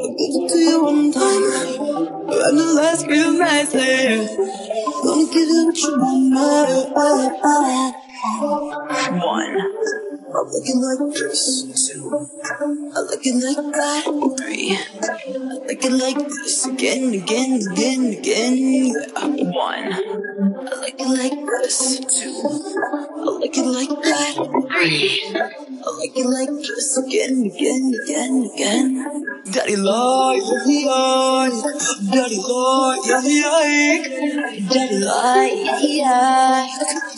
I'll give it to you one time, and the last real nice Gonna give you what you want. One. I like it like this. Two. I like it like that. Three. I like it like this. Again, again, again, again. Yeah. One. I like it like this. Two. I like it like that. Three. I like it like this. Again, again, again, again. Daddy lie, lie, daddy lie, lie, daddy lie, lie,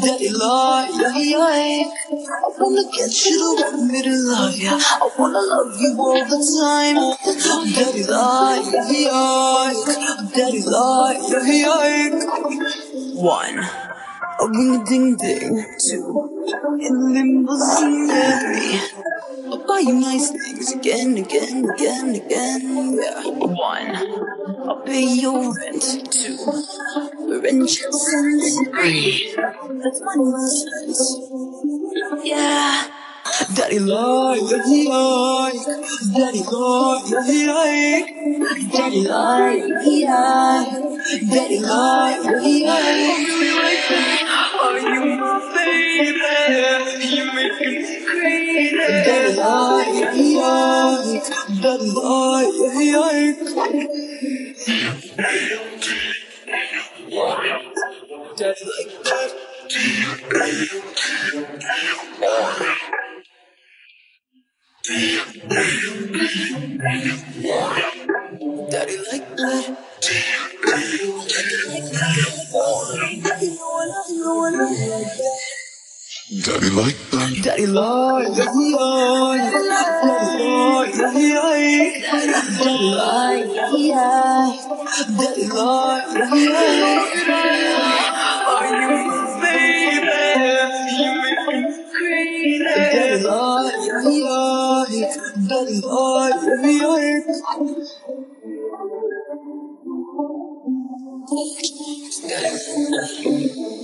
daddy lie, lie. I wanna get you to want me to love ya. I wanna love you all the time. Daddy lie, lie, daddy lie, lie. One. A ring a ding ding. Two. In the limousine. You nice things again, again, again, again. Yeah. One, I'll pay your rent. Two, rent checks and three. That's spent. Yeah. Daddy like, daddy like, daddy like, daddy like, daddy like, yeah, daddy like, daddy like. Are you my You make me crazy. Daddy like, yeah, daddy like, yeah. Daddy like Daddy that. Daddy like that. Daddy like, daddy like, daddy like, daddy like, daddy like, daddy like. Are you baby? You make me crazy. Daddy daddy like, daddy like, daddy like. Daddy like.